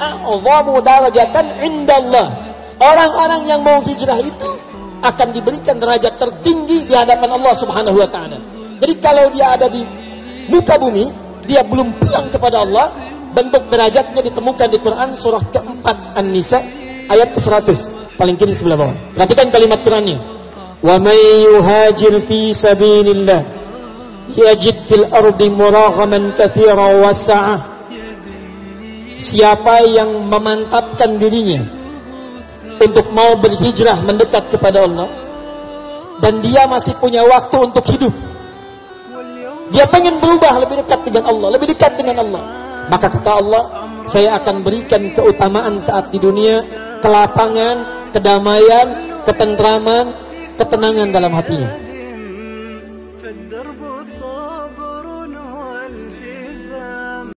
a'zamu darajatan indallah. Orang-orang yang mau hijrah itu akan diberikan derajat tertinggi di hadapan Allah Subhanahu wa taala. Jadi kalau dia ada di muka bumi, dia belum pulang kepada Allah, bentuk derajatnya ditemukan di Quran surah keempat An-Nisa ayat ke-100 paling kiri sebelah bawah. Perhatikan kalimat Qurannya. Wa may yuhajir fi sabilillah yajid fil ardi muraghaman katsira wa sa'ah siapa yang memantapkan dirinya untuk mau berhijrah mendekat kepada Allah dan dia masih punya waktu untuk hidup. Dia pengen berubah lebih dekat dengan Allah lebih dekat dengan Allah. Maka kata Allah saya akan berikan keutamaan saat di dunia kelapangan kedamaian ketentraman ketenangan dalam hatinya.